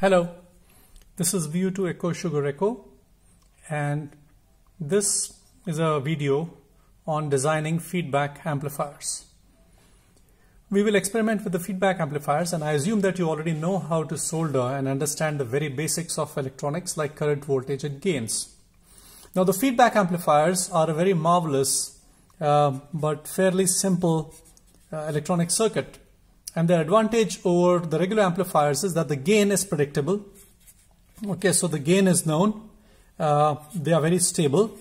Hello, this is VU2 Echo Sugar Echo and this is a video on designing feedback amplifiers. We will experiment with the feedback amplifiers and I assume that you already know how to solder and understand the very basics of electronics like current, voltage and gains. Now the feedback amplifiers are a very marvelous uh, but fairly simple uh, electronic circuit and the advantage over the regular amplifiers is that the gain is predictable. Okay, so the gain is known. Uh, they are very stable.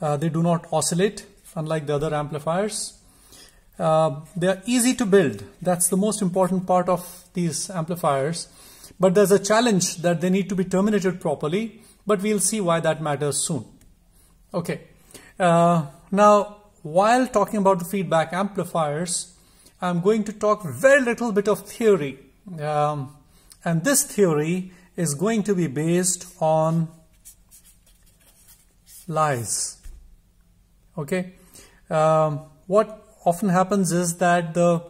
Uh, they do not oscillate, unlike the other amplifiers. Uh, they are easy to build. That's the most important part of these amplifiers. But there's a challenge that they need to be terminated properly. But we'll see why that matters soon. Okay. Uh, now, while talking about the feedback amplifiers, I'm going to talk very little bit of theory. Um, and this theory is going to be based on lies. Okay. Um, what often happens is that the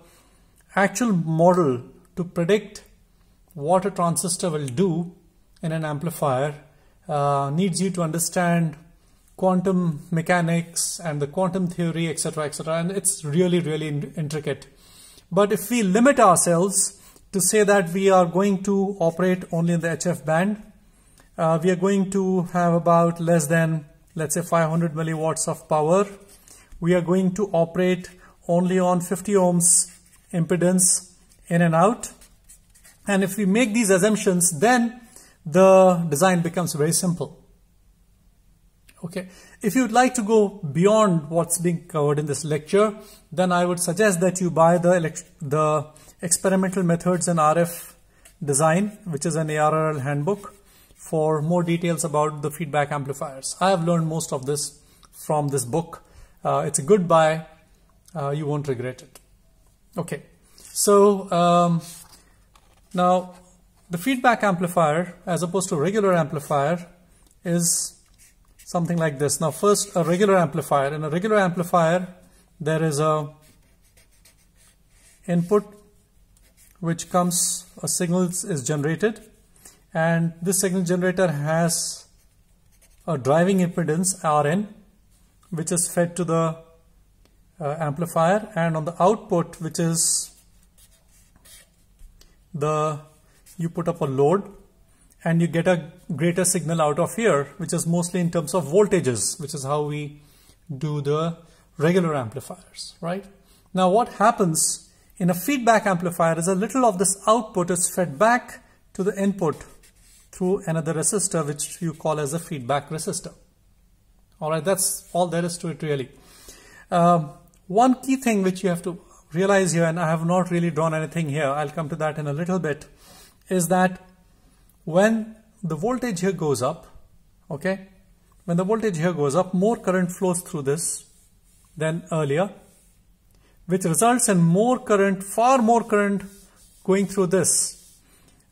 actual model to predict what a transistor will do in an amplifier uh, needs you to understand quantum mechanics and the quantum theory, etc., etc. And it's really, really intricate. But if we limit ourselves to say that we are going to operate only in the HF band, uh, we are going to have about less than, let's say 500 milliwatts of power. We are going to operate only on 50 ohms impedance in and out. And if we make these assumptions, then the design becomes very simple. Okay. If you'd like to go beyond what's being covered in this lecture, then I would suggest that you buy the, the experimental methods in RF design, which is an ARRL handbook for more details about the feedback amplifiers. I have learned most of this from this book. Uh, it's a good buy. Uh, you won't regret it. Okay. So um, now the feedback amplifier as opposed to regular amplifier is something like this. Now first a regular amplifier. In a regular amplifier there is a input which comes a signal is generated and this signal generator has a driving impedance Rn which is fed to the uh, amplifier and on the output which is the you put up a load and you get a greater signal out of here, which is mostly in terms of voltages, which is how we do the regular amplifiers, right? Now what happens in a feedback amplifier is a little of this output is fed back to the input through another resistor, which you call as a feedback resistor. All right, that's all there is to it really. Um, one key thing which you have to realize here, and I have not really drawn anything here, I'll come to that in a little bit, is that when the voltage here goes up, okay, when the voltage here goes up, more current flows through this than earlier, which results in more current, far more current going through this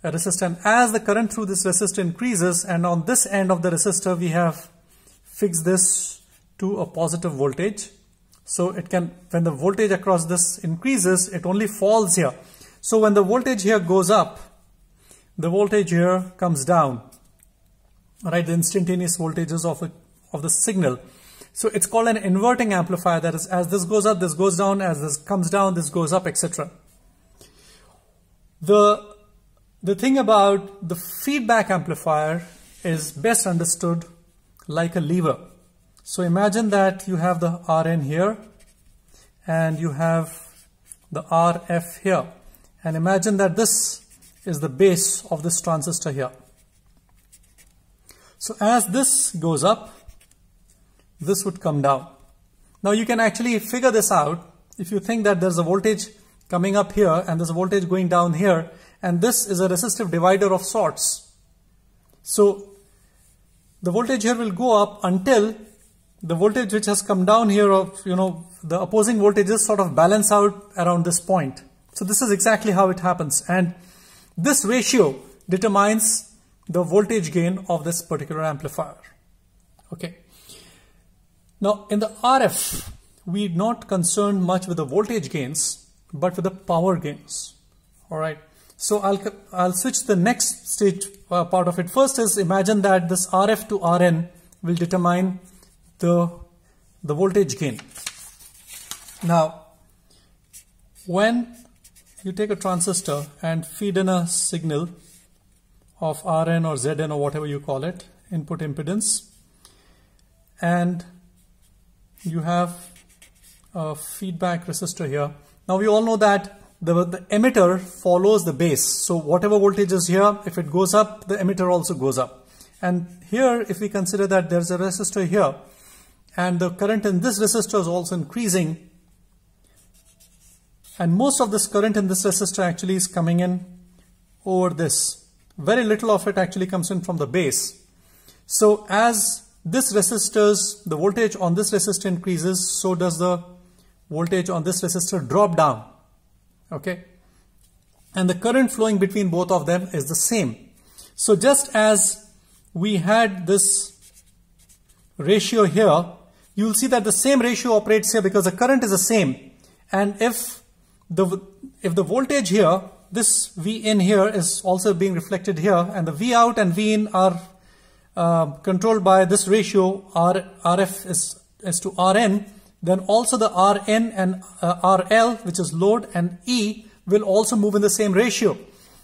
resistor. As the current through this resistor increases, and on this end of the resistor, we have fixed this to a positive voltage. So it can, when the voltage across this increases, it only falls here. So when the voltage here goes up, the voltage here comes down, right? The instantaneous voltages of, a, of the signal. So it's called an inverting amplifier. That is, as this goes up, this goes down. As this comes down, this goes up, etc. The, the thing about the feedback amplifier is best understood like a lever. So imagine that you have the Rn here and you have the RF here. And imagine that this is the base of this transistor here. So as this goes up, this would come down. Now you can actually figure this out if you think that there's a voltage coming up here and there's a voltage going down here and this is a resistive divider of sorts. So the voltage here will go up until the voltage which has come down here of you know the opposing voltages sort of balance out around this point. So this is exactly how it happens and this ratio determines the voltage gain of this particular amplifier. Okay. Now in the RF, we're not concerned much with the voltage gains, but with the power gains. All right. So I'll, I'll switch the next stage uh, part of it. First is imagine that this RF to RN will determine the, the voltage gain. Now, when you take a transistor and feed in a signal of Rn or Zn or whatever you call it, input impedance, and you have a feedback resistor here. Now we all know that the, the emitter follows the base. So whatever voltage is here, if it goes up, the emitter also goes up. And here, if we consider that there's a resistor here, and the current in this resistor is also increasing, and most of this current in this resistor actually is coming in over this. Very little of it actually comes in from the base. So as this resistors, the voltage on this resistor increases, so does the voltage on this resistor drop down. Okay. And the current flowing between both of them is the same. So just as we had this ratio here, you'll see that the same ratio operates here because the current is the same. And if the, if the voltage here, this V in here is also being reflected here and the V out and V in are uh, controlled by this ratio R, RF is, to Rn, then also the Rn and uh, RL, which is load and E, will also move in the same ratio.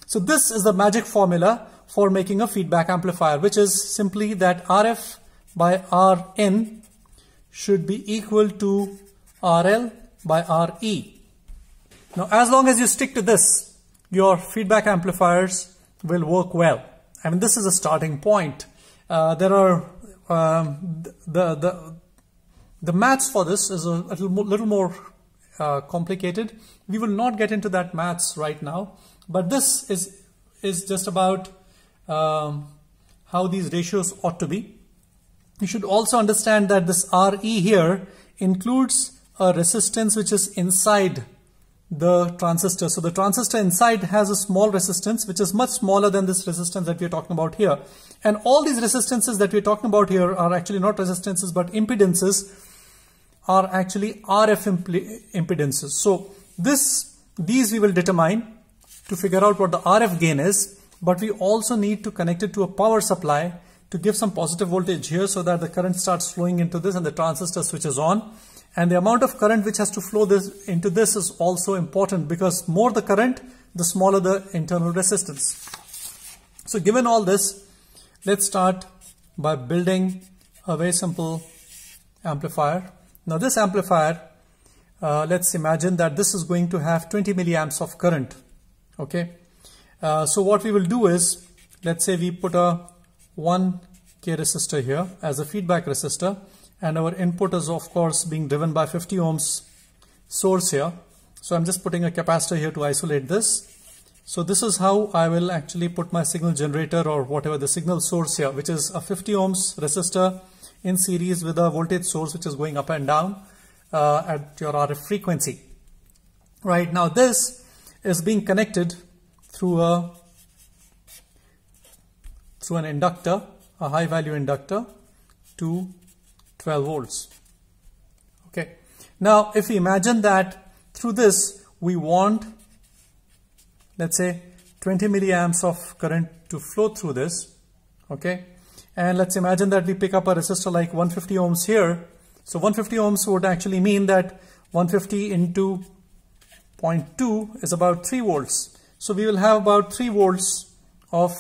So this is the magic formula for making a feedback amplifier, which is simply that RF by Rn should be equal to RL by Re. Now, as long as you stick to this, your feedback amplifiers will work well. I mean, this is a starting point. Uh, there are um, the the the maths for this is a little more, little more uh, complicated. We will not get into that maths right now, but this is is just about um, how these ratios ought to be. You should also understand that this Re here includes a resistance which is inside the transistor. So the transistor inside has a small resistance which is much smaller than this resistance that we're talking about here. And all these resistances that we're talking about here are actually not resistances but impedances are actually RF impedances. So this, these we will determine to figure out what the RF gain is but we also need to connect it to a power supply to give some positive voltage here so that the current starts flowing into this and the transistor switches on and the amount of current which has to flow this into this is also important because more the current, the smaller the internal resistance. So given all this, let's start by building a very simple amplifier. Now this amplifier, uh, let's imagine that this is going to have 20 milliamps of current. Okay. Uh, so what we will do is, let's say we put a 1k resistor here as a feedback resistor and our input is of course being driven by 50 ohms source here. So I'm just putting a capacitor here to isolate this. So this is how I will actually put my signal generator or whatever the signal source here, which is a 50 ohms resistor in series with a voltage source which is going up and down uh, at your RF frequency. Right now this is being connected through a through an inductor, a high value inductor to 12 volts. Okay. Now, if we imagine that through this we want, let's say, 20 milliamps of current to flow through this. Okay. And let's imagine that we pick up a resistor like 150 ohms here. So 150 ohms would actually mean that 150 into 0.2 is about 3 volts. So we will have about 3 volts of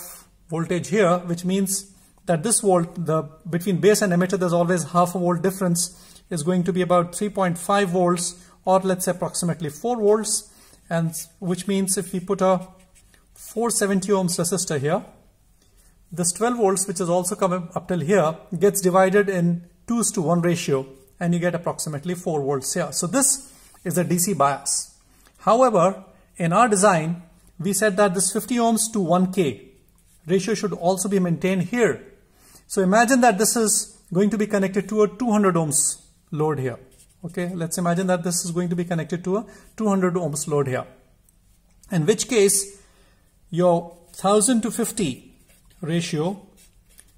voltage here, which means that this volt, the between base and emitter, there's always half a volt difference, is going to be about 3.5 volts or let's say approximately 4 volts and which means if we put a 470 ohms resistor here, this 12 volts which is also coming up till here gets divided in 2 to 1 ratio and you get approximately 4 volts here. So this is a DC bias. However, in our design, we said that this 50 ohms to 1K ratio should also be maintained here so imagine that this is going to be connected to a 200 ohms load here. Okay, let's imagine that this is going to be connected to a 200 ohms load here. In which case, your 1000 to 50 ratio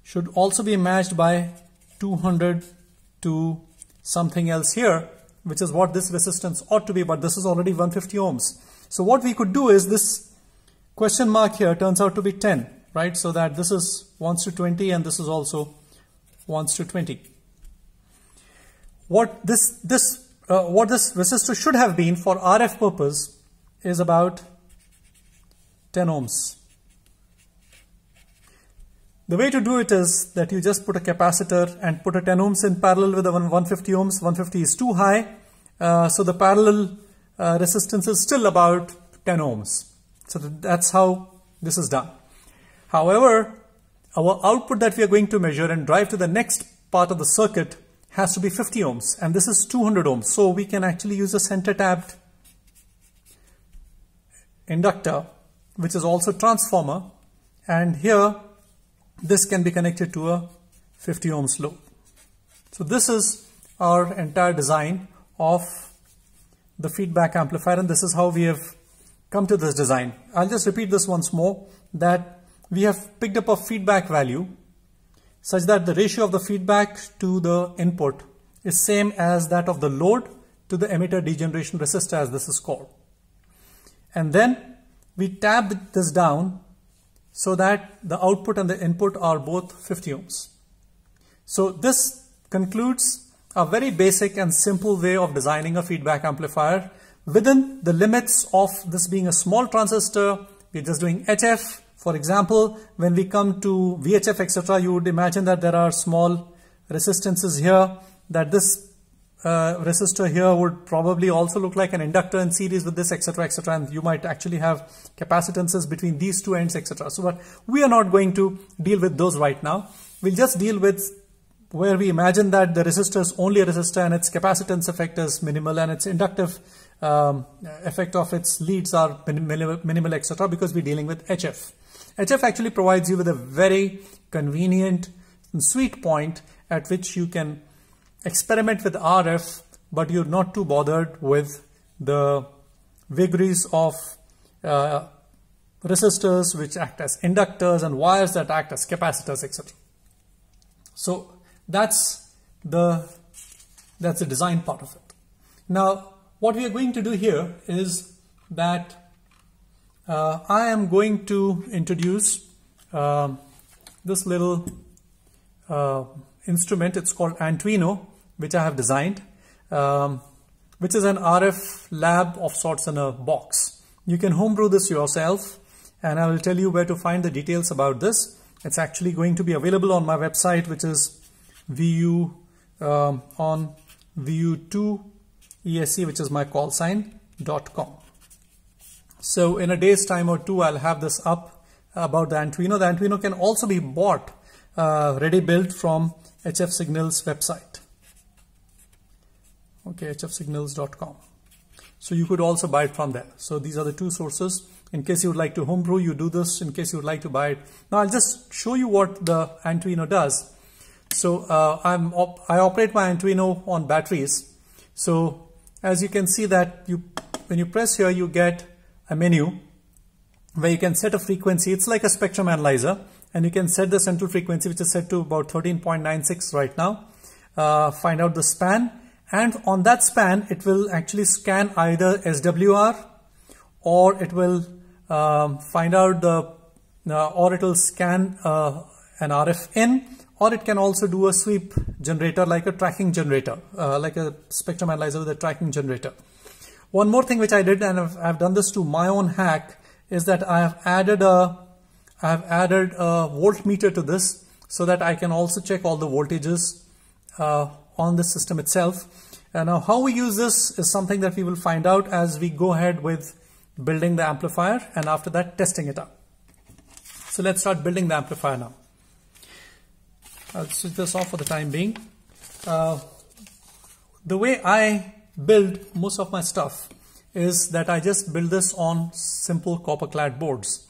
should also be matched by 200 to something else here, which is what this resistance ought to be, but this is already 150 ohms. So what we could do is this question mark here turns out to be 10, right? So that this is 1 to 20 and this is also 1 to 20. What this, this, uh, what this resistor should have been for RF purpose is about 10 ohms. The way to do it is that you just put a capacitor and put a 10 ohms in parallel with a 150 ohms. 150 is too high, uh, so the parallel uh, resistance is still about 10 ohms. So that's how this is done. However, our output that we are going to measure and drive to the next part of the circuit has to be 50 ohms and this is 200 ohms. So we can actually use a center tapped inductor which is also transformer and here this can be connected to a 50 ohms load. So this is our entire design of the feedback amplifier and this is how we have come to this design. I'll just repeat this once more that we have picked up a feedback value such that the ratio of the feedback to the input is same as that of the load to the emitter degeneration resistor as this is called. And then we tab this down so that the output and the input are both 50 ohms. So this concludes a very basic and simple way of designing a feedback amplifier within the limits of this being a small transistor. We're just doing HF. For example, when we come to VHF, etc., you would imagine that there are small resistances here, that this uh, resistor here would probably also look like an inductor in series with this, etc., etc., and you might actually have capacitances between these two ends, etc. So, but we are not going to deal with those right now. We'll just deal with where we imagine that the resistor is only a resistor and its capacitance effect is minimal and its inductive um, effect of its leads are minimal, minimal etc. because we're dealing with HF. HF actually provides you with a very convenient sweet point at which you can experiment with RF but you're not too bothered with the vagaries of uh, resistors which act as inductors and wires that act as capacitors etc. So that's the that's the design part of it. Now what we are going to do here is that uh, I am going to introduce uh, this little uh, instrument. It's called Antuino, which I have designed, um, which is an RF lab of sorts in a box. You can homebrew this yourself, and I will tell you where to find the details about this. It's actually going to be available on my website, which is VU um, on VU2 ESE, which is my call sign.com. So in a day's time or two, I'll have this up about the Antuino. The Antuino can also be bought uh, ready built from HF Signals website. Okay, hfsignals.com. So you could also buy it from there. So these are the two sources. In case you would like to homebrew, you do this. In case you would like to buy it. Now I'll just show you what the Antuino does. So uh, I'm op I operate my Antuino on batteries. So as you can see that you when you press here you get a menu where you can set a frequency it's like a spectrum analyzer and you can set the central frequency which is set to about 13.96 right now uh, find out the span and on that span it will actually scan either SWR or it will um, find out the uh, or it will scan uh, an RF in or it can also do a sweep generator like a tracking generator, uh, like a spectrum analyzer with a tracking generator. One more thing which I did, and I've, I've, done this to my own hack, is that I have added a, I have added a voltmeter to this so that I can also check all the voltages uh, on the system itself. And now how we use this is something that we will find out as we go ahead with building the amplifier and after that testing it out. So let's start building the amplifier now. I'll switch this off for the time being. Uh, the way I build most of my stuff is that I just build this on simple copper clad boards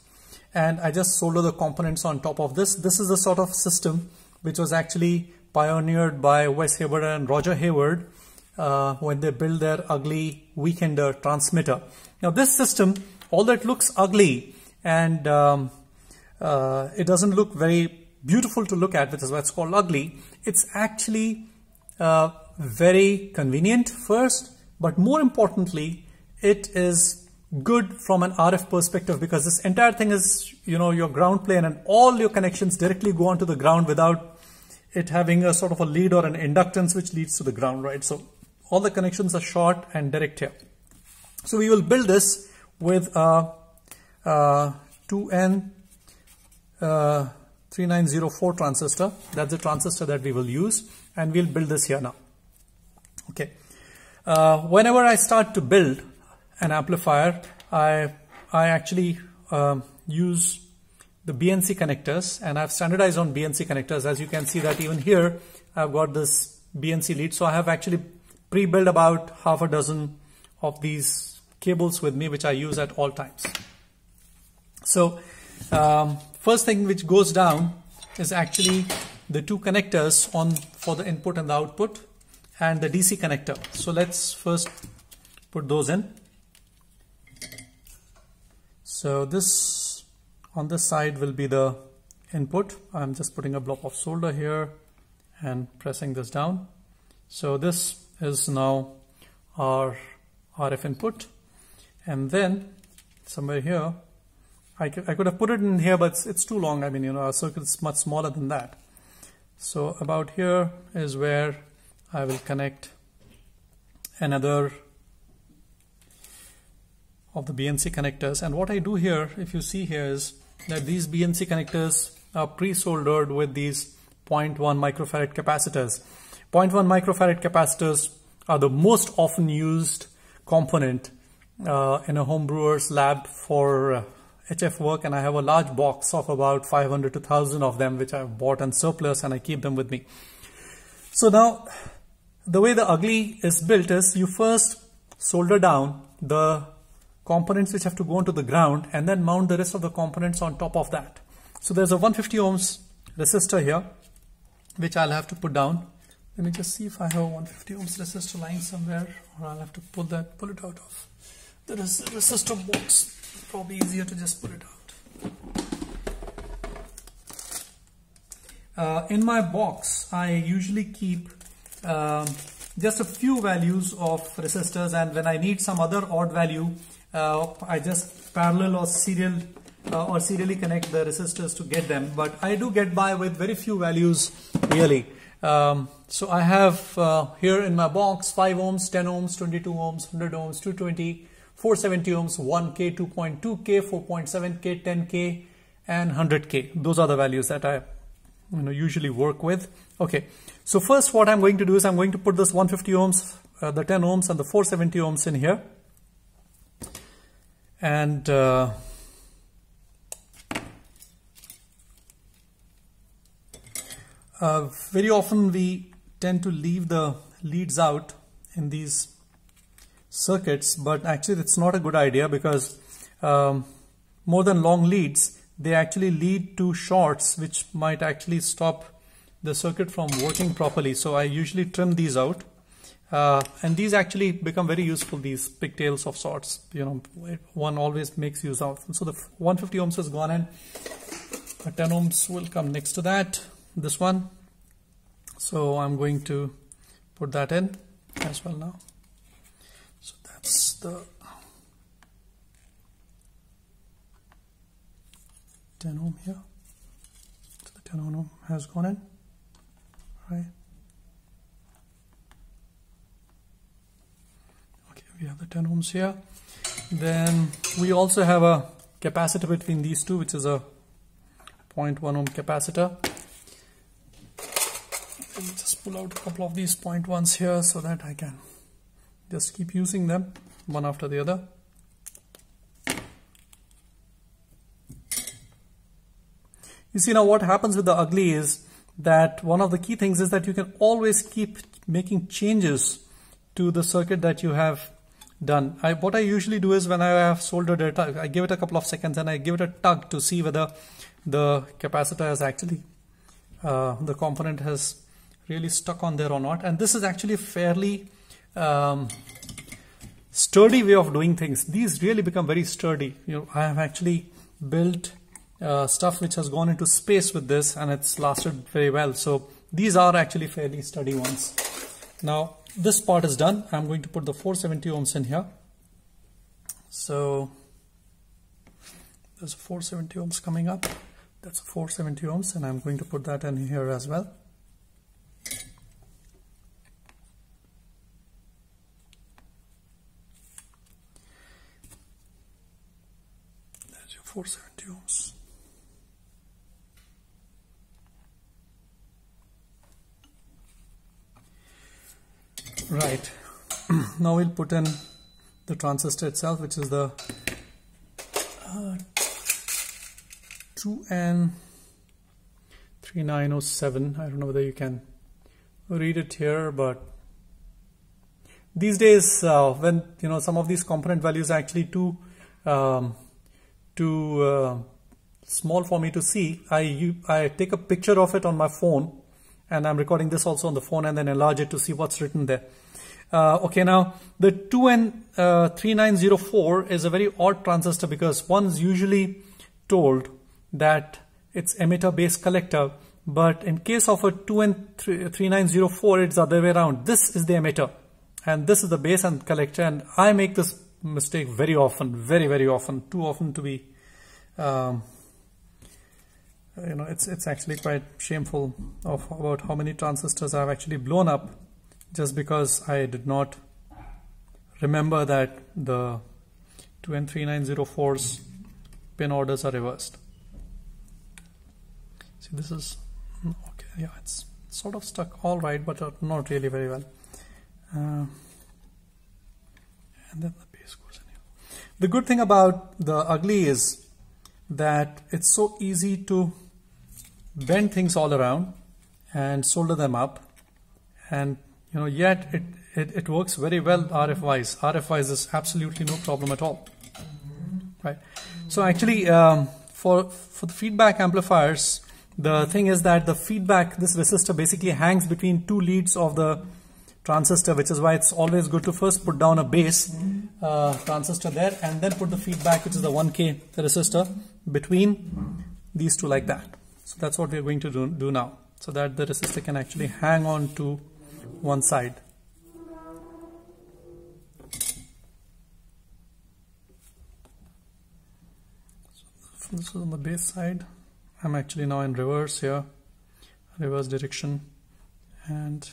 and I just solder the components on top of this. This is the sort of system which was actually pioneered by Wes Hayward and Roger Hayward uh, when they built their ugly weekender transmitter. Now this system, although it looks ugly and um, uh, it doesn't look very beautiful to look at, which is why it's called ugly, it's actually uh, very convenient first, but more importantly, it is good from an RF perspective because this entire thing is, you know, your ground plane and all your connections directly go onto the ground without it having a sort of a lead or an inductance which leads to the ground, right? So all the connections are short and direct here. So we will build this with a, a 2N uh, 3904 transistor. That's the transistor that we will use and we'll build this here now. Okay. Uh, whenever I start to build an amplifier, I, I actually um, use the BNC connectors and I've standardized on BNC connectors. As you can see that even here, I've got this BNC lead. So I have actually pre-built about half a dozen of these cables with me, which I use at all times. So um, first thing which goes down is actually the two connectors on for the input and the output and the DC connector. So let's first put those in. So this on this side will be the input. I'm just putting a block of solder here and pressing this down. So this is now our RF input and then somewhere here I could, I could have put it in here but it's, it's too long I mean you know our circuit is much smaller than that so about here is where I will connect another of the BNC connectors. And what I do here if you see here is that these BNC connectors are pre-soldered with these 0.1 microfarad capacitors. 0.1 microfarad capacitors are the most often used component uh, in a homebrewer's lab for uh, HF work. And I have a large box of about 500 to 1000 of them which I've bought in surplus and I keep them with me. So now the way the ugly is built is you first solder down the components which have to go into the ground and then mount the rest of the components on top of that. So there's a 150 ohms resistor here which I'll have to put down. Let me just see if I have a 150 ohms resistor lying somewhere or I'll have to pull that pull it out of the resistor box probably easier to just pull it out. Uh, in my box, I usually keep um, just a few values of resistors and when I need some other odd value, uh, I just parallel or serial uh, or serially connect the resistors to get them. But I do get by with very few values really. Um, so I have uh, here in my box 5 ohms, 10 ohms, 22 ohms, 100 ohms, 220, 470 ohms, 1K, 2.2K, 4.7K, 10K, and 100K. Those are the values that I you know, usually work with. Okay, so first what I'm going to do is I'm going to put this 150 ohms, uh, the 10 ohms and the 470 ohms in here. And uh, uh, very often we tend to leave the leads out in these circuits, but actually it's not a good idea because um, more than long leads, they actually lead to shorts which might actually stop the circuit from working properly. So I usually trim these out. Uh, and these actually become very useful, these pigtails of sorts, you know, one always makes use of. So the 150 ohms has gone in, a 10 ohms will come next to that, this one. So I'm going to put that in as well now So that's the 10 ohm here so the 10 ohm has gone in right okay we have the 10 ohms here. Then we also have a capacitor between these two which is a 0.1 ohm capacitor. Let me just pull out a couple of these 0.1s here so that I can just keep using them one after the other. You see now what happens with the ugly is that one of the key things is that you can always keep making changes to the circuit that you have done. I, what I usually do is when I have soldered it, I give it a couple of seconds and I give it a tug to see whether the capacitor has actually, uh, the component has really stuck on there or not. And this is actually a fairly um, sturdy way of doing things. These really become very sturdy. You know, I have actually built uh, stuff which has gone into space with this and it's lasted very well. So these are actually fairly sturdy ones. Now this part is done. I'm going to put the 470 ohms in here. So there's 470 ohms coming up. That's 470 ohms and I'm going to put that in here as well. There's your 470 ohms. Right. now we'll put in the transistor itself, which is the uh, 2N3907. I don't know whether you can read it here, but these days, uh, when you know some of these component values are actually too um, too uh, small for me to see, I I take a picture of it on my phone, and I'm recording this also on the phone, and then enlarge it to see what's written there. Uh, okay, now the 2N3904 uh, is a very odd transistor because one's usually told that it's emitter base collector, but in case of a 2N3904, it's the other way around. This is the emitter, and this is the base and collector, and I make this mistake very often, very, very often, too often to be, um, you know, it's, it's actually quite shameful of about how many transistors I've actually blown up just because I did not remember that the 2N3904's pin orders are reversed. See this is okay yeah it's sort of stuck all right but not really very well uh, and then the base goes in here. The good thing about the ugly is that it's so easy to bend things all around and solder them up. And you know yet it, it, it works very well RF wise RF wise is absolutely no problem at all. Right? So actually um, for for the feedback amplifiers the thing is that the feedback this resistor basically hangs between two leads of the transistor which is why it's always good to first put down a base uh, transistor there and then put the feedback which is the 1k resistor between these two like that so that's what we're going to do, do now so that the resistor can actually hang on to one side. So this is on the base side. I'm actually now in reverse here, reverse direction, and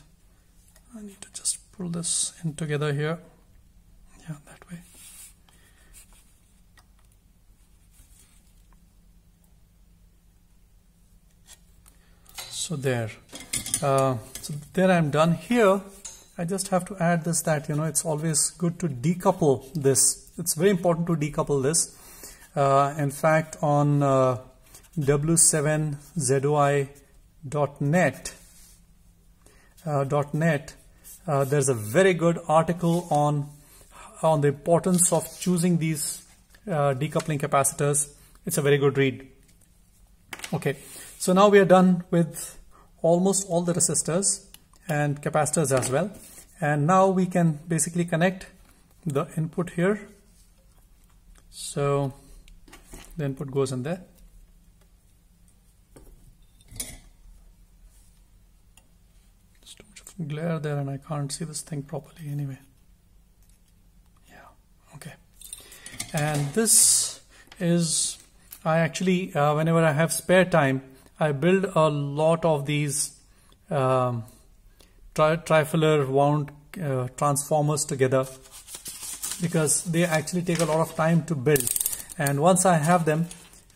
I need to just pull this in together here. Yeah, that way. So there. Uh, so there I'm done here. I just have to add this that, you know, it's always good to decouple this. It's very important to decouple this. Uh, in fact, on uh, w7zoi.net, uh, .net, uh, there's a very good article on on the importance of choosing these uh, decoupling capacitors. It's a very good read. Okay, so now we are done with almost all the resistors and capacitors as well. And now we can basically connect the input here. So the input goes in there. Too much of glare there and I can't see this thing properly anyway. Yeah okay. And this is I actually uh, whenever I have spare time I build a lot of these um, tri trifilar wound uh, transformers together because they actually take a lot of time to build. And once I have them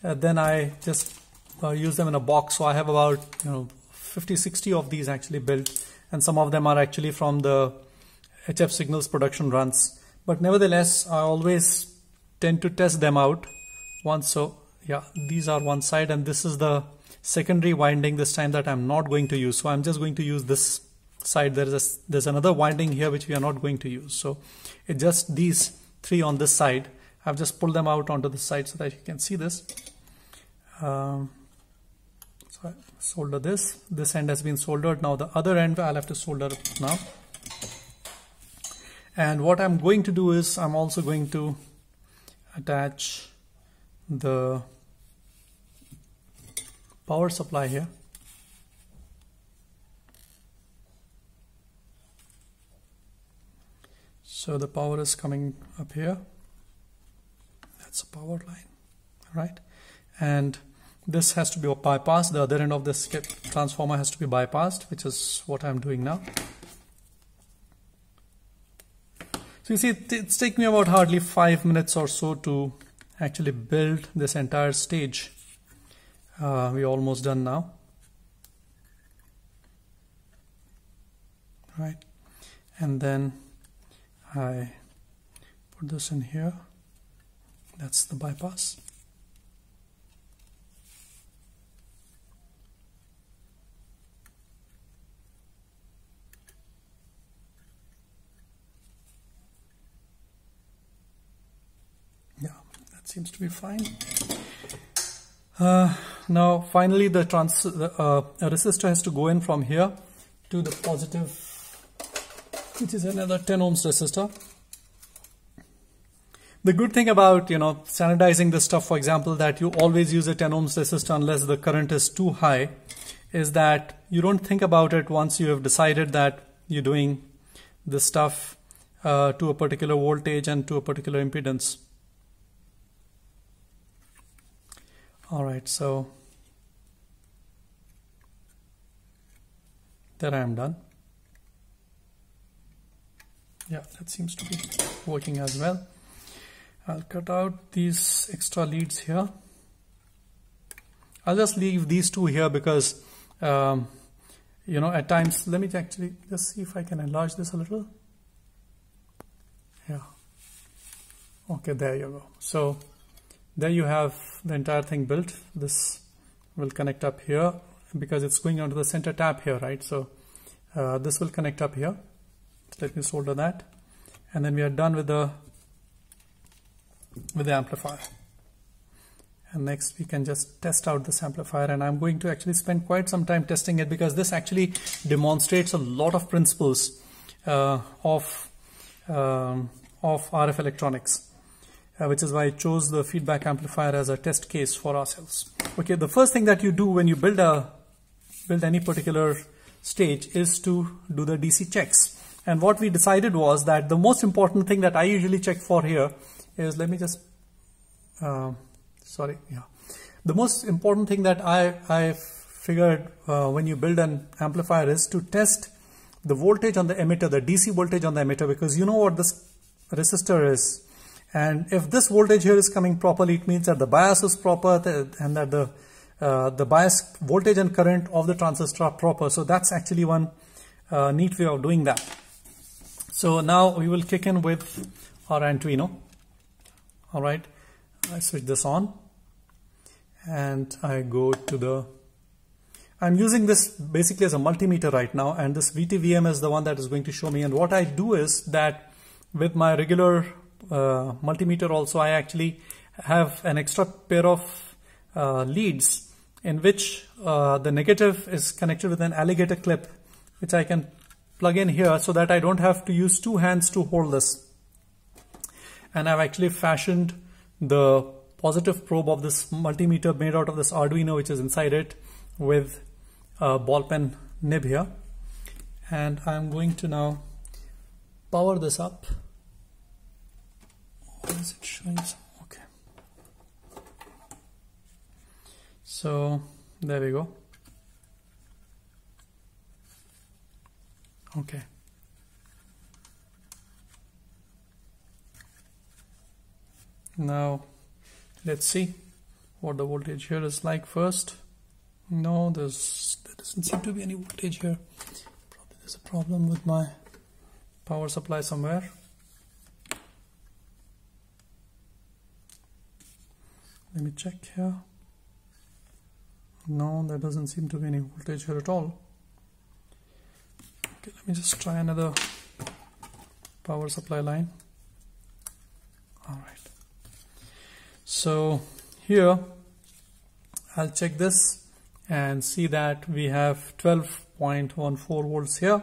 uh, then I just uh, use them in a box. So I have about you know 50 60 of these actually built. And some of them are actually from the HF signals production runs. But nevertheless I always tend to test them out once. So yeah these are one side and this is the secondary winding this time that I'm not going to use. So I'm just going to use this side. There is a, there's another winding here which we are not going to use. So it's just these three on this side. I've just pulled them out onto the side so that you can see this. Um, so I solder this. This end has been soldered. Now the other end I'll have to solder now. And what I'm going to do is I'm also going to attach the power supply here. So the power is coming up here. That's a power line right? And this has to be bypassed. The other end of this transformer has to be bypassed which is what I'm doing now. So you see it's taken me about hardly five minutes or so to actually build this entire stage uh, we're almost done now. Right. And then I put this in here. That's the bypass. Yeah that seems to be fine uh, now finally the trans uh, resistor has to go in from here to the positive which is another 10 ohms resistor. The good thing about, you know, standardizing this stuff, for example, that you always use a 10 ohms resistor unless the current is too high, is that you don't think about it once you have decided that you're doing this stuff uh, to a particular voltage and to a particular impedance. All right, so there I am done. Yeah that seems to be working as well. I'll cut out these extra leads here. I'll just leave these two here because um, you know at times let me actually just see if I can enlarge this a little. Yeah. Okay there you go. So there you have the entire thing built. This will connect up here because it's going onto the center tap here right? So uh, this will connect up here. Let me solder that. And then we are done with the with the amplifier. And next we can just test out this amplifier. And I'm going to actually spend quite some time testing it because this actually demonstrates a lot of principles uh, of um, of RF electronics uh, which is why I chose the feedback amplifier as a test case for ourselves okay the first thing that you do when you build a build any particular stage is to do the DC checks and what we decided was that the most important thing that I usually check for here is, let me just, uh, sorry, yeah. The most important thing that I, I figured uh, when you build an amplifier is to test the voltage on the emitter, the DC voltage on the emitter, because you know what this resistor is. And if this voltage here is coming properly, it means that the bias is proper and that the uh, the bias voltage and current of the transistor are proper. So that's actually one uh, neat way of doing that. So now we will kick in with our Antuino. All right, I switch this on and I go to the, I'm using this basically as a multimeter right now and this VTVM is the one that is going to show me and what I do is that with my regular uh, multimeter also I actually have an extra pair of uh, leads in which uh, the negative is connected with an alligator clip which I can plug in here so that I don't have to use two hands to hold this. And I've actually fashioned the positive probe of this multimeter made out of this Arduino which is inside it with a ball pen nib here. And I'm going to now power this up. Is it showing? Okay. So there we go. Okay. Now let's see what the voltage here is like first. No, there's there doesn't seem to be any voltage here. Probably there's a problem with my power supply somewhere. Let me check here. No, there doesn't seem to be any voltage here at all. Okay, let me just try another power supply line. All right. So here I'll check this and see that we have 12.14 volts here.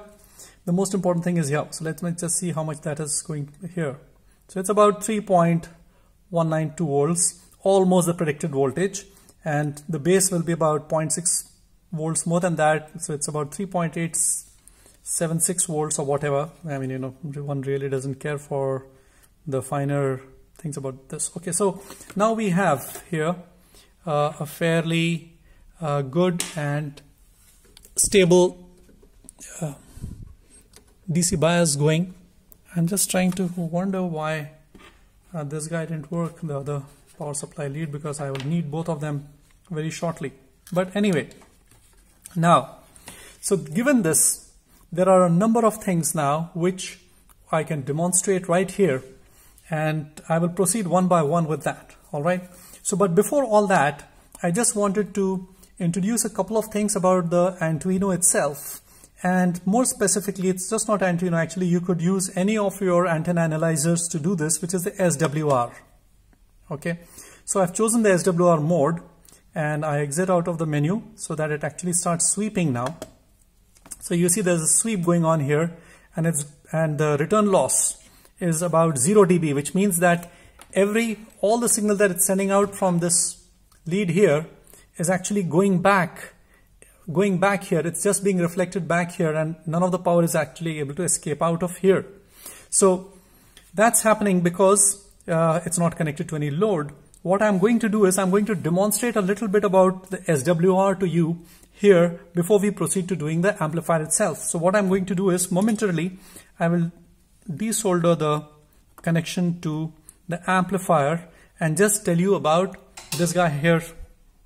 The most important thing is here. So let's just see how much that is going here. So it's about 3.192 volts, almost the predicted voltage. And the base will be about 0.6 volts more than that. So it's about 3.8 7 6 volts or whatever I mean you know one really doesn't care for the finer things about this. Okay, so now we have here uh, a fairly uh, good and stable uh, DC bias going. I'm just trying to wonder why uh, this guy didn't work, the other power supply lead, because I will need both of them very shortly. But anyway, now, so given this, there are a number of things now which I can demonstrate right here and I will proceed one by one with that. All right. So, but before all that, I just wanted to introduce a couple of things about the Antuino itself. And more specifically, it's just not Antuino. Actually, you could use any of your antenna analyzers to do this, which is the SWR. Okay. So I've chosen the SWR mode and I exit out of the menu so that it actually starts sweeping now. So you see there's a sweep going on here and it's and the return loss is about 0 dB, which means that every all the signal that it's sending out from this lead here is actually going back going back here it's just being reflected back here and none of the power is actually able to escape out of here so that's happening because uh, it's not connected to any load what I'm going to do is I'm going to demonstrate a little bit about the SWR to you here before we proceed to doing the amplifier itself. So what I'm going to do is momentarily I will desolder the connection to the amplifier and just tell you about this guy here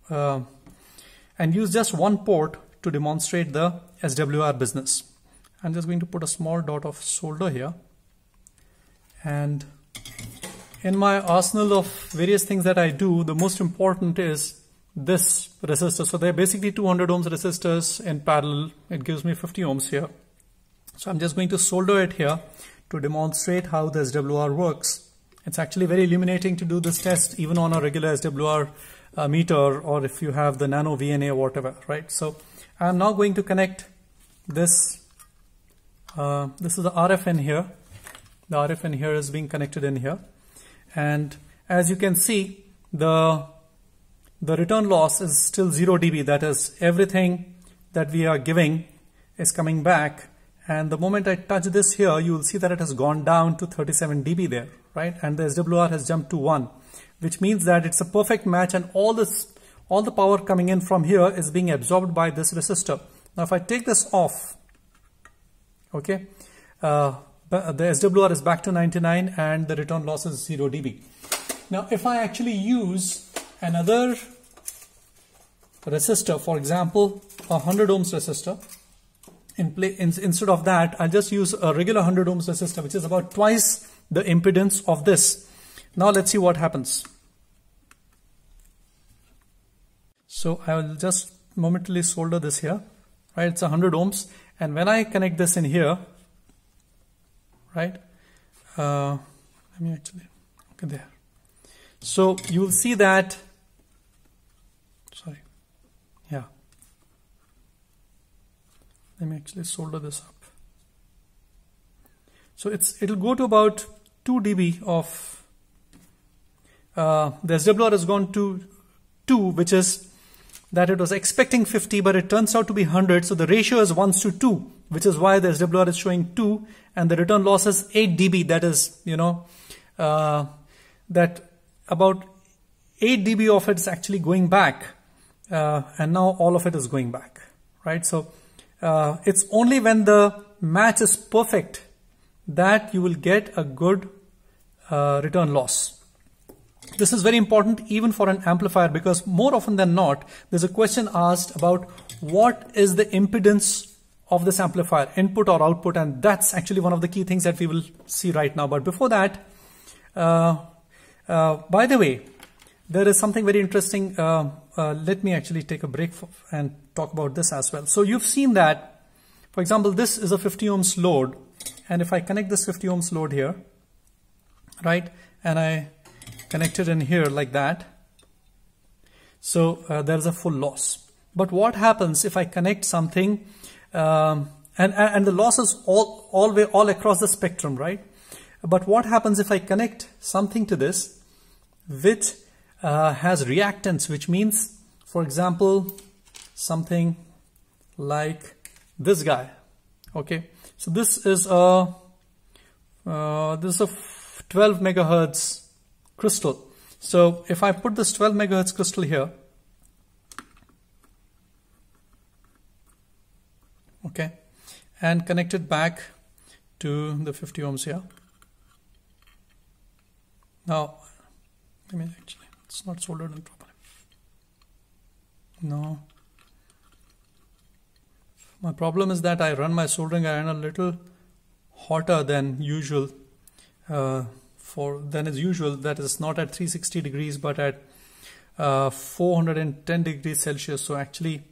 uh, and use just one port to demonstrate the SWR business. I'm just going to put a small dot of solder here and in my arsenal of various things that I do, the most important is this resistor. So they're basically 200 ohms resistors in parallel. It gives me 50 ohms here. So I'm just going to solder it here to demonstrate how the SWR works. It's actually very illuminating to do this test even on a regular SWR uh, meter or if you have the nano VNA or whatever, right? So I'm now going to connect this. Uh, this is the RF in here. The RF in here is being connected in here and as you can see the the return loss is still 0 dB. That is everything that we are giving is coming back. And the moment I touch this here you will see that it has gone down to 37 dB there right? And the SWR has jumped to 1 which means that it's a perfect match and all this all the power coming in from here is being absorbed by this resistor. Now if I take this off okay uh, Uh, the SWR is back to 99 and the return loss is 0 dB. Now if I actually use another resistor, for example, a 100 ohms resistor, in play, in, instead of that, I'll just use a regular 100 ohms resistor, which is about twice the impedance of this. Now let's see what happens. So I will just momentarily solder this here, right? It's 100 ohms. And when I connect this in here, right? Uh, let me actually, okay, there. So you will see that, sorry, yeah. Let me actually solder this up. So it's it'll go to about 2 dB of, uh, the SWR has gone to 2, which is that it was expecting 50, but it turns out to be 100. So the ratio is 1 to 2, which is why the SWR is showing 2 and the return loss is 8 dB. That is, you know, uh, that about 8 dB of it is actually going back. Uh, and now all of it is going back, right? So uh, it's only when the match is perfect that you will get a good uh, return loss. This is very important even for an amplifier because more often than not, there's a question asked about what is the impedance of this amplifier, input or output, and that's actually one of the key things that we will see right now. But before that, uh, uh, by the way, there is something very interesting. Uh, uh let me actually take a break and talk about this as well. So you've seen that, for example, this is a 50 ohms load, and if I connect this 50 ohms load here, right, and I connected in here like that. So uh, there's a full loss. But what happens if I connect something um, and, and the losses all, all, way, all across the spectrum, right? But what happens if I connect something to this which uh, has reactance, which means, for example, something like this guy. Okay, so this is a uh, this is a 12 megahertz crystal. So if I put this 12 megahertz crystal here, okay, and connect it back to the 50 ohms here. Now, I mean, actually, it's not soldered in properly. No. My problem is that I run my soldering iron a little hotter than usual. Uh, for than is usual. That is not at 360 degrees, but at uh, 410 degrees Celsius. So actually,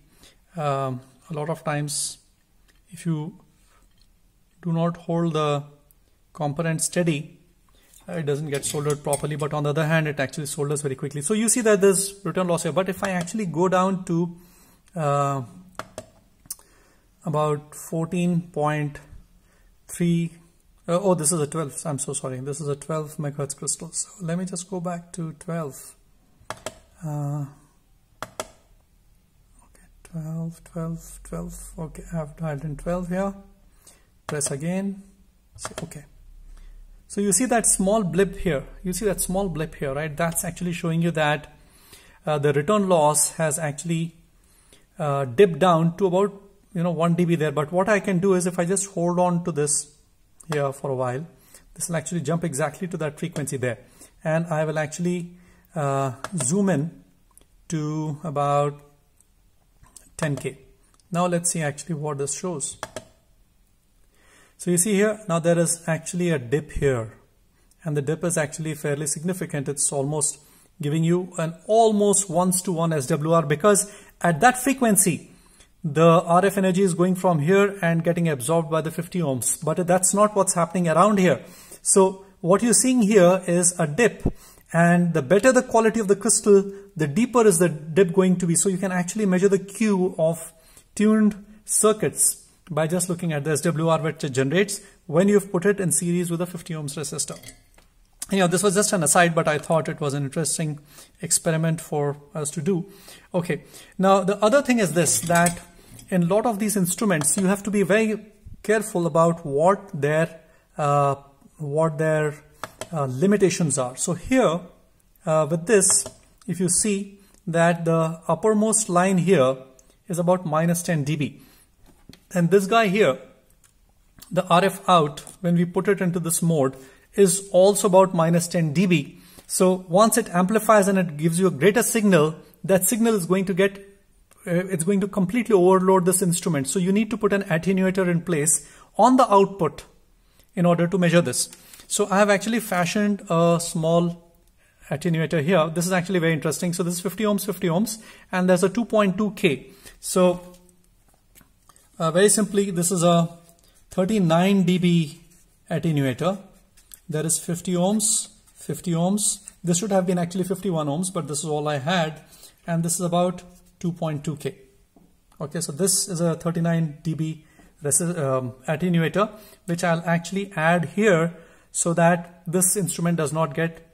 um, a lot of times, if you do not hold the component steady, it doesn't get soldered properly but on the other hand it actually solders very quickly. So you see that there's return loss here. But if I actually go down to uh, about 14.3 uh, oh this is a 12 I'm so sorry. This is a 12 megahertz crystal. So let me just go back to 12 uh, 12 12 12 okay I've dialed in 12 here press again say okay so you see that small blip here. You see that small blip here, right? That's actually showing you that uh, the return loss has actually uh, dipped down to about you know 1 dB there. But what I can do is if I just hold on to this here for a while, this will actually jump exactly to that frequency there. And I will actually uh, zoom in to about 10K. Now let's see actually what this shows. So you see here, now there is actually a dip here and the dip is actually fairly significant. It's almost giving you an almost ones to one SWR because at that frequency, the RF energy is going from here and getting absorbed by the 50 ohms. But that's not what's happening around here. So what you're seeing here is a dip and the better the quality of the crystal, the deeper is the dip going to be. So you can actually measure the Q of tuned circuits by just looking at the SWR which it generates when you've put it in series with a 50 ohms resistor. You know, this was just an aside, but I thought it was an interesting experiment for us to do. Okay, now the other thing is this, that in a lot of these instruments, you have to be very careful about what their, uh, what their uh, limitations are. So here, uh, with this, if you see that the uppermost line here is about minus 10 dB. And this guy here, the RF out, when we put it into this mode, is also about minus 10 dB. So once it amplifies and it gives you a greater signal, that signal is going to get, uh, it's going to completely overload this instrument. So you need to put an attenuator in place on the output in order to measure this. So I have actually fashioned a small attenuator here. This is actually very interesting. So this is 50 ohms, 50 ohms, and there's a 2.2K. So uh, very simply, this is a 39 dB attenuator. There is 50 ohms, 50 ohms. This should have been actually 51 ohms, but this is all I had. And this is about 2.2K. Okay, so this is a 39 dB um, attenuator, which I'll actually add here so that this instrument does not get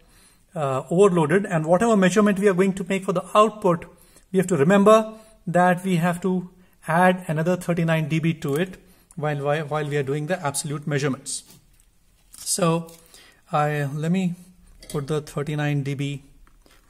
uh, overloaded. And whatever measurement we are going to make for the output, we have to remember that we have to add another 39 dB to it while, while, we are doing the absolute measurements. So I let me put the 39 dB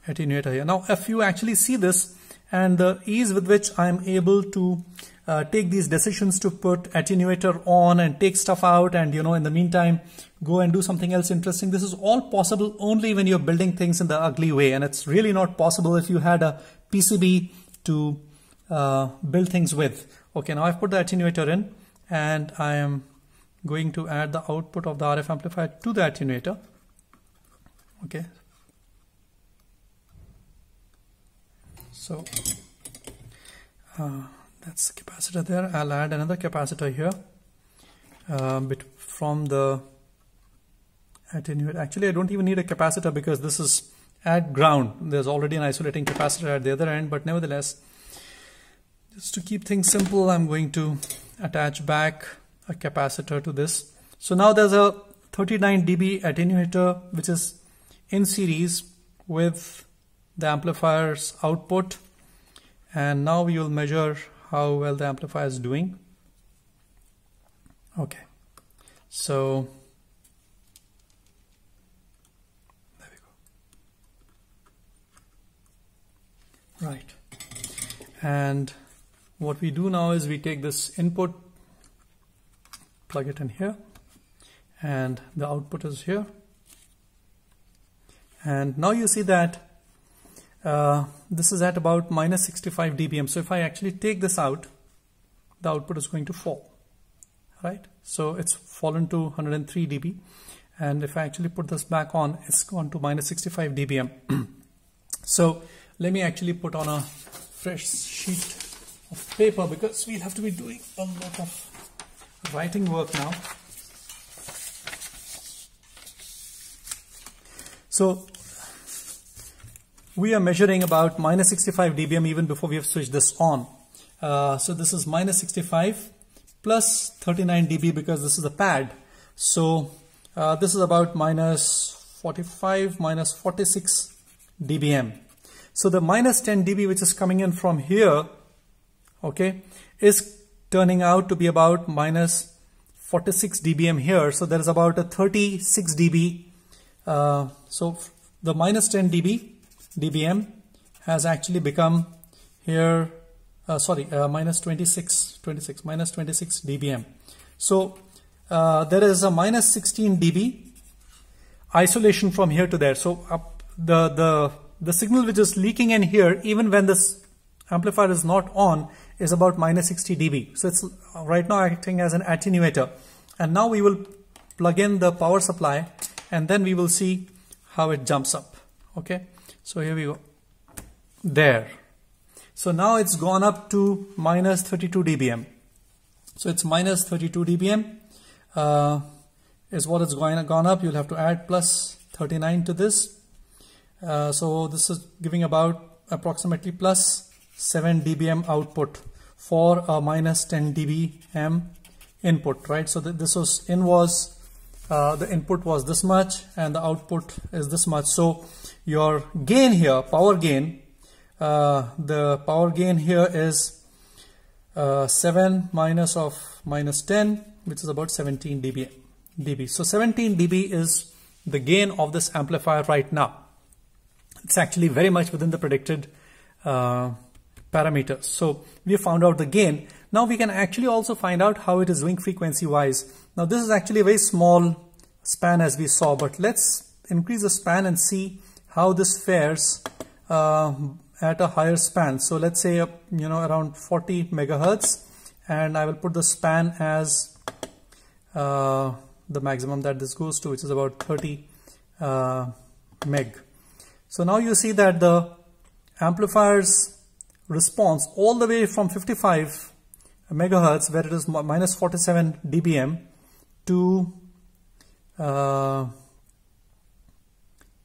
attenuator here. Now if you actually see this and the ease with which I'm able to uh, take these decisions to put attenuator on and take stuff out and you know in the meantime go and do something else interesting this is all possible only when you're building things in the ugly way and it's really not possible if you had a PCB to uh, build things with. Okay, now I've put the attenuator in and I am going to add the output of the RF amplifier to the attenuator. Okay. So uh, that's the capacitor there. I'll add another capacitor here uh, from the attenuator. Actually, I don't even need a capacitor because this is at ground. There's already an isolating capacitor at the other end, but nevertheless, just to keep things simple, I'm going to attach back a capacitor to this. So now there's a 39 dB attenuator which is in series with the amplifier's output and now we will measure how well the amplifier is doing. Okay, so there we go. Right, and what we do now is we take this input, plug it in here, and the output is here. And now you see that uh, this is at about minus 65 dBm. So if I actually take this out the output is going to fall right? So it's fallen to 103 dB. And if I actually put this back on it's gone to minus 65 dBm. So let me actually put on a fresh sheet of paper because we'll have to be doing a lot of writing work now. So we are measuring about minus 65 dBm even before we have switched this on uh, so this is minus 65 plus 39 dB because this is a pad so uh, this is about minus 45 minus 46 dBm. So the minus 10 dB which is coming in from here, okay, is turning out to be about minus 46 dBm here. So there is about a 36 dB. Uh, so the minus 10 dB dBm has actually become here, uh, sorry, uh, minus 26, 26, minus 26 dBm. So uh, there is a minus 16 dB isolation from here to there. So up the, the, the signal which is leaking in here, even when this amplifier is not on, is about minus 60 dB. So it's right now acting as an attenuator. And now we will plug in the power supply and then we will see how it jumps up. Okay, so here we go. There. So now it's gone up to minus 32 dBm. So it's minus 32 dBm uh, is what is going gone up. You'll have to add plus 39 to this. Uh, so this is giving about approximately plus 7 dBm output for a minus 10 dBm input, right? So th this was in was uh, the input was this much and the output is this much. So your gain here, power gain, uh, the power gain here is uh, 7 minus of minus 10 which is about 17 dB. dB. So 17 dB is the gain of this amplifier right now. It's actually very much within the predicted uh, parameters. So we found out the gain. Now we can actually also find out how it is doing frequency wise. Now this is actually a very small span as we saw, but let's increase the span and see how this fares uh, at a higher span. So let's say, uh, you know, around 40 megahertz and I will put the span as uh, the maximum that this goes to which is about 30 uh, meg so now you see that the amplifier's response all the way from 55 megahertz where it is minus 47 dBm to uh,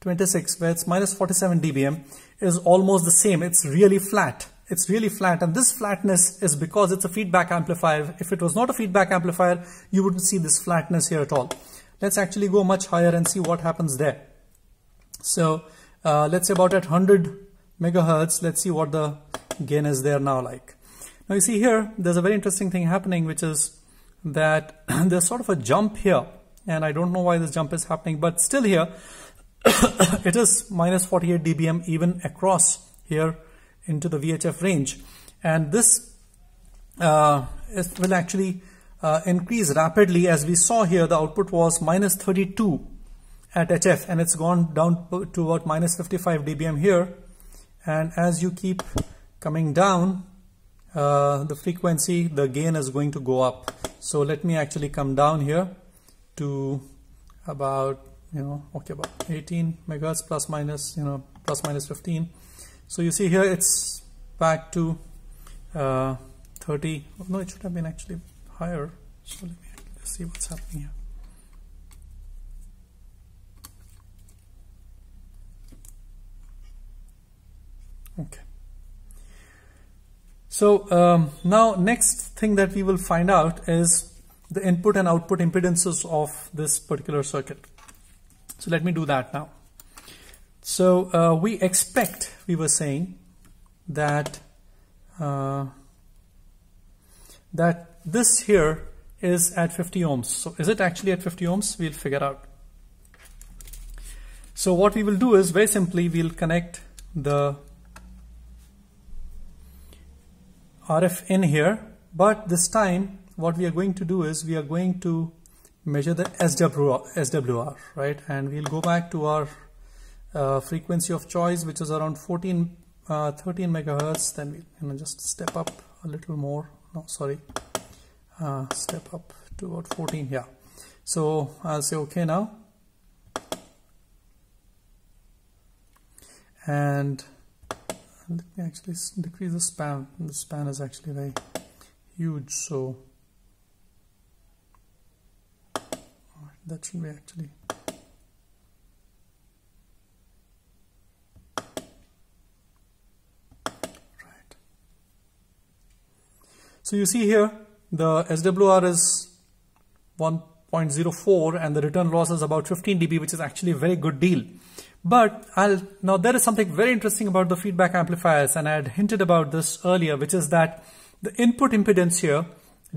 26 where it's minus 47 dBm is almost the same it's really flat it's really flat and this flatness is because it's a feedback amplifier. If it was not a feedback amplifier, you wouldn't see this flatness here at all. Let's actually go much higher and see what happens there. So uh, let's say about at 100 megahertz, let's see what the gain is there now like. Now you see here, there's a very interesting thing happening, which is that there's sort of a jump here. And I don't know why this jump is happening, but still here, it is minus 48 dBm even across here into the VHF range. And this uh, will actually uh, increase rapidly. As we saw here, the output was minus 32 at HF and it's gone down to about minus 55 dBm here. And as you keep coming down, uh, the frequency, the gain is going to go up. So let me actually come down here to about, you know, okay, about 18 megahertz plus minus, you know, plus minus 15. So you see here it's back to uh, 30. No, it should have been actually higher. So let me see what's happening here. Okay. So um, now next thing that we will find out is the input and output impedances of this particular circuit. So let me do that now. So uh, we expect, we were saying, that uh, that this here is at 50 ohms. So is it actually at 50 ohms? We'll figure out. So what we will do is very simply we'll connect the RF in here, but this time what we are going to do is we are going to measure the SWR, right? And we'll go back to our uh, frequency of choice, which is around 14, uh, 13 megahertz. Then we know, just step up a little more. No, sorry, uh, step up to about 14 here. So I'll say OK now. And let me actually decrease the span. The span is actually very huge, so that should be actually right. So you see here the SWR is 1.04 and the return loss is about 15 dB, which is actually a very good deal. But I'll, now there is something very interesting about the feedback amplifiers and I had hinted about this earlier, which is that the input impedance here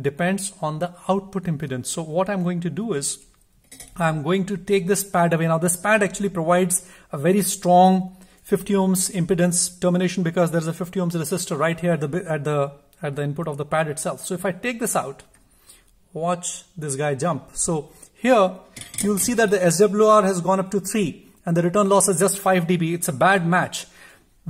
depends on the output impedance. So what I'm going to do is I'm going to take this pad away. Now this pad actually provides a very strong 50 ohms impedance termination because there's a 50 ohms resistor right here at the, at the, at the input of the pad itself. So if I take this out, watch this guy jump. So here you'll see that the SWR has gone up to 3 and the return loss is just 5 dB. It's a bad match.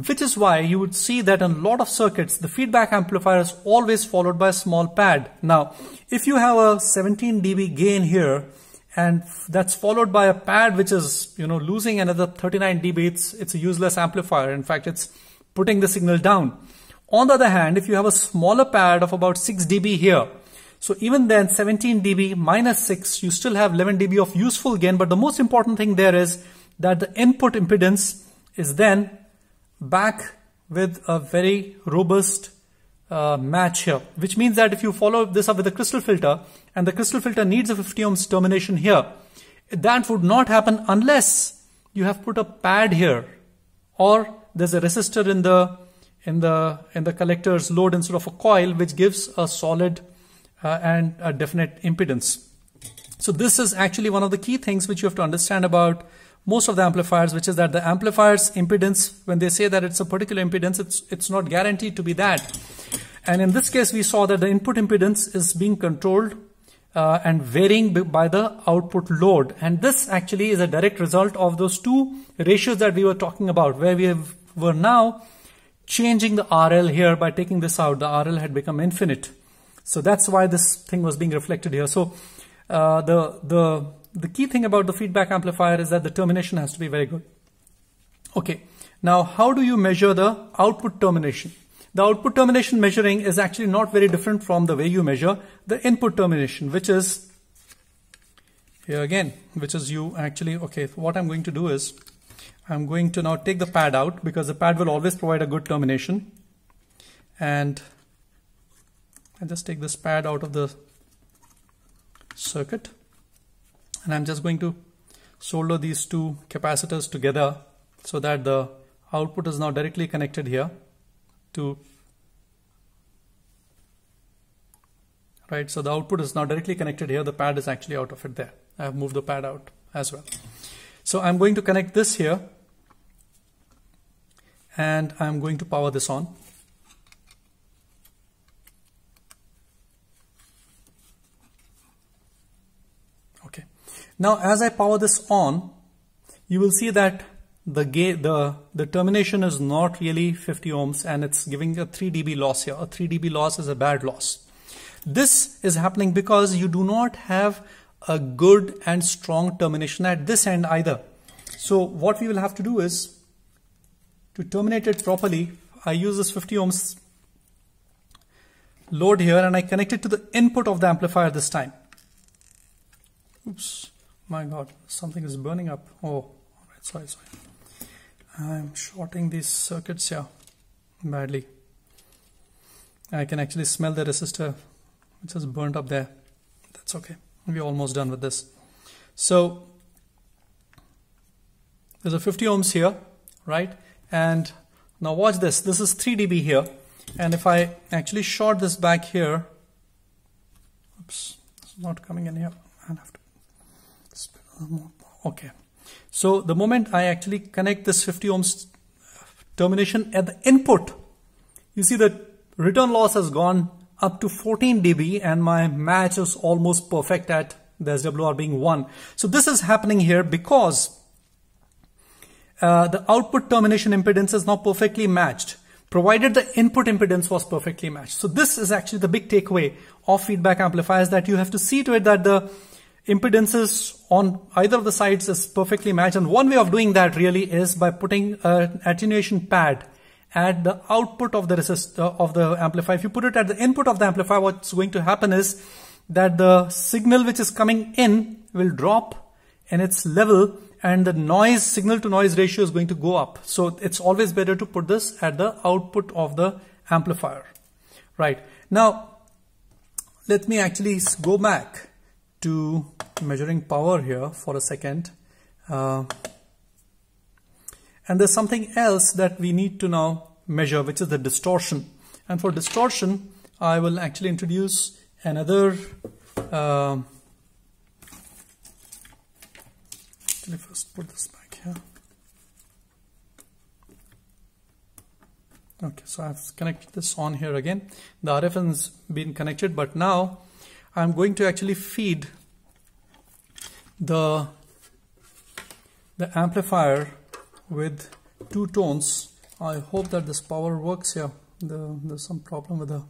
Which is why you would see that in a lot of circuits, the feedback amplifier is always followed by a small pad. Now, if you have a 17 dB gain here, and that's followed by a pad which is, you know, losing another 39 dB, it's, it's a useless amplifier. In fact, it's putting the signal down. On the other hand, if you have a smaller pad of about 6 dB here, so even then 17 dB minus 6, you still have 11 dB of useful gain. But the most important thing there is that the input impedance is then back with a very robust uh, match here, which means that if you follow this up with a crystal filter and the crystal filter needs a 50 ohms termination here, that would not happen unless you have put a pad here or there's a resistor in the in the in the collector's load instead of a coil which gives a solid uh, and a definite impedance. So this is actually one of the key things which you have to understand about most of the amplifiers, which is that the amplifier's impedance, when they say that it's a particular impedance, it's, it's not guaranteed to be that. And in this case, we saw that the input impedance is being controlled uh, and varying by the output load. And this actually is a direct result of those two ratios that we were talking about, where we have, were now changing the RL here by taking this out. The RL had become infinite. So that's why this thing was being reflected here. So uh, the, the the key thing about the feedback amplifier is that the termination has to be very good. Okay, now how do you measure the output termination? The output termination measuring is actually not very different from the way you measure the input termination, which is here again, which is you actually, okay, what I'm going to do is I'm going to now take the pad out because the pad will always provide a good termination. And I just take this pad out of the circuit and I'm just going to solder these two capacitors together so that the output is now directly connected here to right? So the output is now directly connected here. The pad is actually out of it there. I have moved the pad out as well. So I'm going to connect this here and I'm going to power this on Now as I power this on, you will see that the, the, the termination is not really 50 ohms and it's giving a 3 dB loss here. A 3 dB loss is a bad loss. This is happening because you do not have a good and strong termination at this end either. So what we will have to do is to terminate it properly, I use this 50 ohms load here and I connect it to the input of the amplifier this time. Oops my god something is burning up. Oh all right sorry sorry. I'm shorting these circuits here badly. I can actually smell the resistor which has burnt up there. That's okay. We're almost done with this. So there's a 50 ohms here right? And now watch this. This is 3 dB here. And if I actually short this back here oops it's not coming in here. I have to okay so the moment I actually connect this 50 ohms termination at the input you see that return loss has gone up to 14 dB and my match is almost perfect at the SWR being 1. So this is happening here because uh, the output termination impedance is now perfectly matched provided the input impedance was perfectly matched. So this is actually the big takeaway of feedback amplifiers that you have to see to it that the impedances on either of the sides is perfectly matched. And one way of doing that really is by putting an attenuation pad at the output of the resistor uh, of the amplifier. If you put it at the input of the amplifier, what's going to happen is that the signal which is coming in will drop in its level and the noise signal to noise ratio is going to go up. So it's always better to put this at the output of the amplifier. Right. Now, let me actually go back to measuring power here for a second. Uh, and there's something else that we need to now measure, which is the distortion. And for distortion, I will actually introduce another uh, let me first put this back here. Okay, so I've connected this on here again. The RF has been connected, but now I'm going to actually feed the the amplifier with two tones. I hope that this power works here. The, there's some problem with the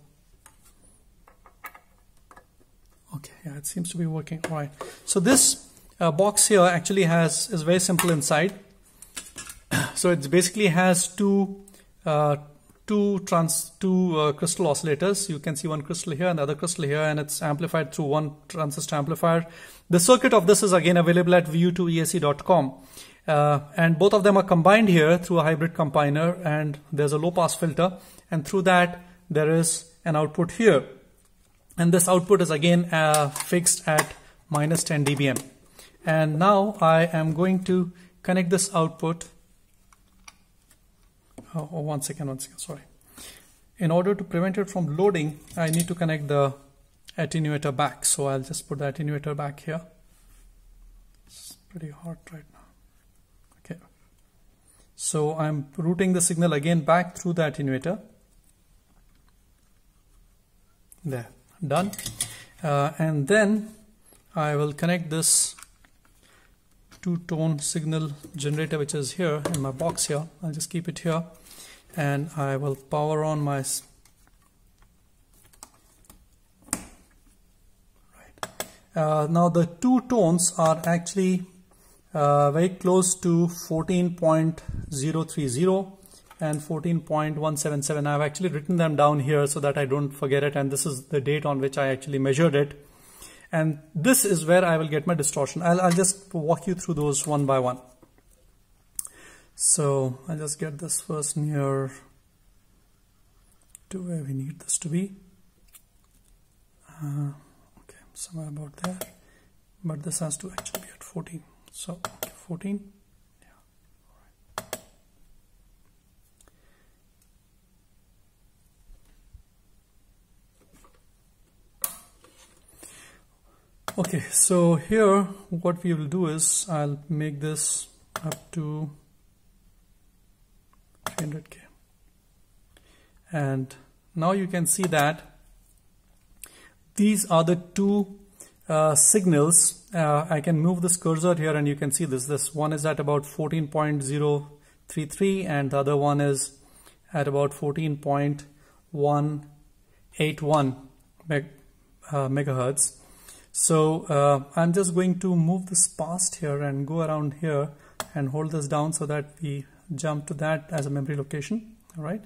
okay yeah it seems to be working all right so this uh, box here actually has is very simple inside so it basically has two uh, two trans two uh, crystal oscillators. You can see one crystal here and the other crystal here and it's amplified through one transistor amplifier. The circuit of this is again available at vu2ese.com uh, and both of them are combined here through a hybrid combiner and there's a low pass filter. And through that there is an output here. And this output is again uh, fixed at minus 10 dBm. And now I am going to connect this output oh, oh one second one second sorry. In order to prevent it from loading I need to connect the attenuator back. So I'll just put the attenuator back here. It's pretty hot right now. Okay. So I'm routing the signal again back through the attenuator. There. Done. Uh, and then I will connect this two-tone signal generator which is here in my box here. I'll just keep it here and I will power on my right uh, now the two tones are actually uh, very close to 14.030 and 14.177 I've actually written them down here so that I don't forget it and this is the date on which I actually measured it and this is where I will get my distortion. I'll, I'll just walk you through those one by one. So I'll just get this first near to where we need this to be. Uh, okay, somewhere about there. But this has to actually be at 14. So okay, 14. okay so here what we will do is I'll make this up to 300k and now you can see that these are the two uh, signals uh, I can move this cursor here and you can see this. This one is at about 14.033 and the other one is at about 14.181 meg, uh, megahertz. So uh, I'm just going to move this past here and go around here and hold this down so that we jump to that as a memory location. All right.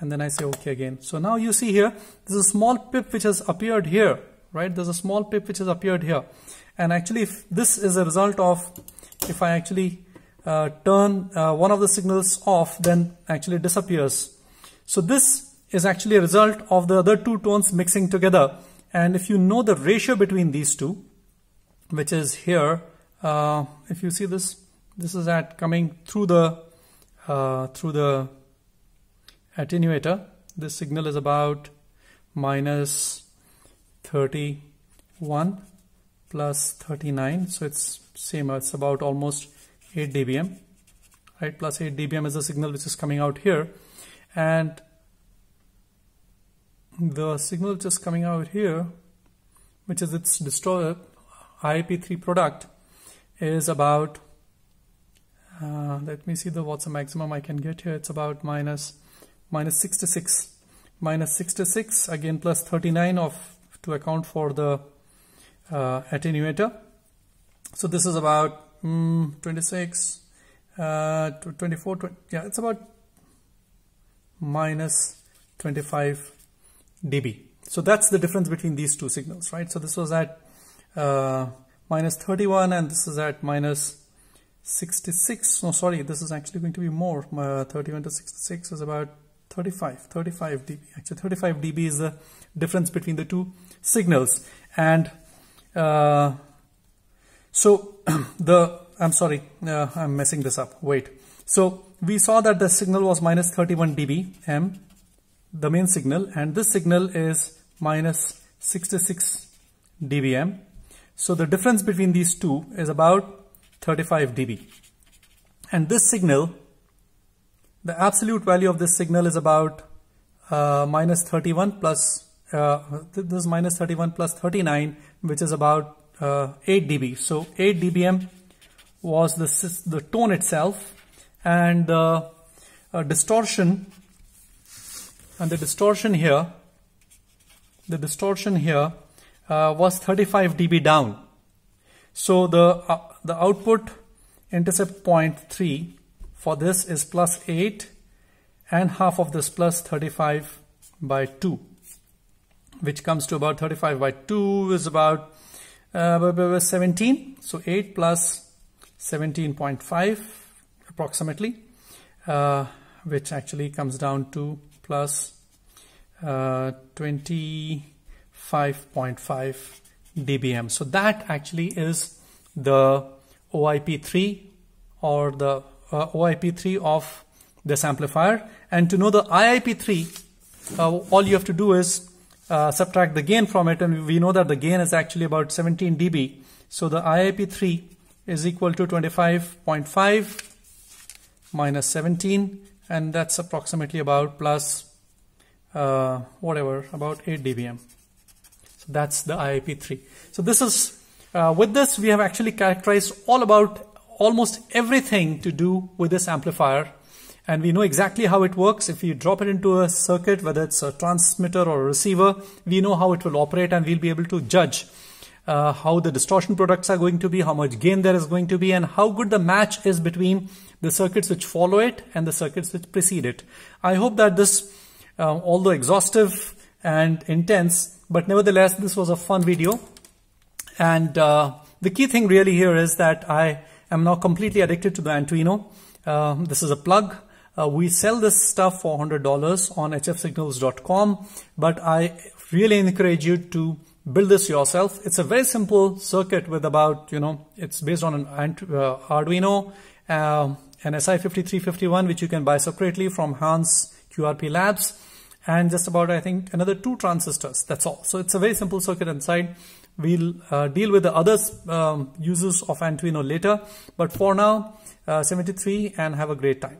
And then I say OK again. So now you see here, there's a small pip which has appeared here, right? There's a small pip which has appeared here. And actually, if this is a result of, if I actually uh, turn uh, one of the signals off, then actually disappears. So this is actually a result of the other two tones mixing together. And if you know the ratio between these two, which is here, uh, if you see this, this is at coming through the uh, through the attenuator. This signal is about minus 31 plus 39, so it's same. It's about almost 8 dBm, right? Plus 8 dBm is the signal which is coming out here, and the signal just coming out here, which is its distorted IIP3 product, is about, uh, let me see the what's the maximum I can get here. It's about minus, minus 66, minus 66 again plus 39 of to account for the uh, attenuator. So this is about mm, 26, uh, 24, 20, yeah, it's about minus 25 dB. So that's the difference between these two signals, right? So this was at uh, minus 31 and this is at minus 66. No, sorry, this is actually going to be more. Uh, 31 to 66 is about 35, 35 dB. Actually, 35 dB is the difference between the two signals. And uh, so the, I'm sorry, uh, I'm messing this up. Wait. So we saw that the signal was minus 31 dB M, the main signal, and this signal is minus 66 dBm. So the difference between these two is about 35 dB. And this signal, the absolute value of this signal is about uh, minus 31 plus, uh, this is minus 31 plus 39, which is about uh, 8 dB. So 8 dBm was the, the tone itself and the uh, distortion and the distortion here the distortion here uh, was 35 dB down so the uh, the output intercept point 3 for this is plus 8 and half of this plus 35 by 2 which comes to about 35 by 2 is about uh, 17 so 8 plus 17.5 approximately, uh, which actually comes down to plus, uh, 25.5 dBm. So that actually is the OIP3 or the uh, OIP3 of this amplifier. And to know the IIP3, uh, all you have to do is uh, subtract the gain from it and we know that the gain is actually about 17 dB. So the IIP3 is equal to 25.5 minus 17 and that's approximately about plus uh, whatever about 8 dBm. So that's the IIP3. So this is uh, with this we have actually characterized all about almost everything to do with this amplifier and we know exactly how it works. If you drop it into a circuit, whether it's a transmitter or a receiver, we know how it will operate and we'll be able to judge uh, how the distortion products are going to be, how much gain there is going to be, and how good the match is between the circuits which follow it and the circuits which precede it. I hope that this, uh, although exhaustive and intense, but nevertheless, this was a fun video. And uh, the key thing really here is that I am now completely addicted to the Antuino. Um, this is a plug. Uh, we sell this stuff for $100 on hfsignals.com, but I really encourage you to build this yourself. It's a very simple circuit with about, you know, it's based on an uh, Arduino, uh, an SI5351, which you can buy separately from Hans QRP Labs, and just about, I think, another two transistors. That's all. So it's a very simple circuit inside. We'll uh, deal with the other um, uses of Antuino later. But for now, uh, 73 and have a great time.